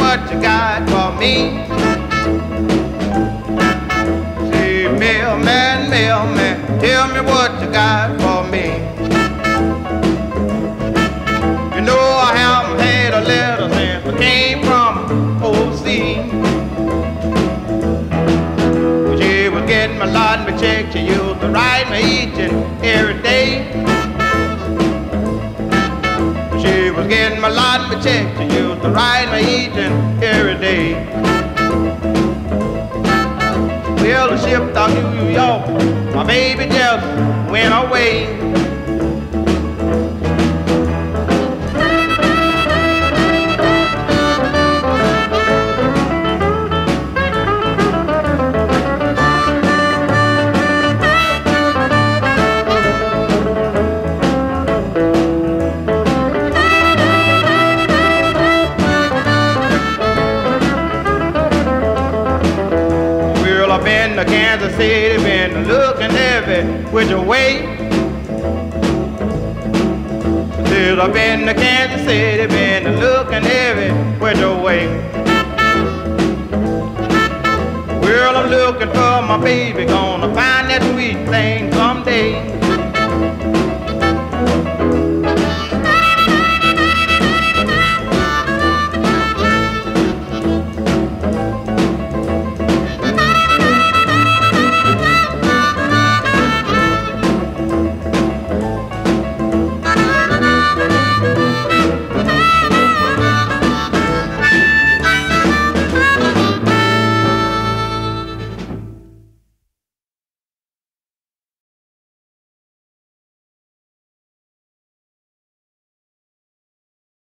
what you got for me. Say, mailman, mailman, tell me what you got for me. You know I haven't had a letter since I came from O.C. She was getting my lot and my check. She used to write me each and every day. Getting my lottery check. to use to ride my and every day. Well, the ship down New York, my baby just went away. Well, I've been to Kansas City, been looking every which way. Since I've been to Kansas City, been looking every which way. Well, I'm looking for my baby, gonna find that sweet thing someday.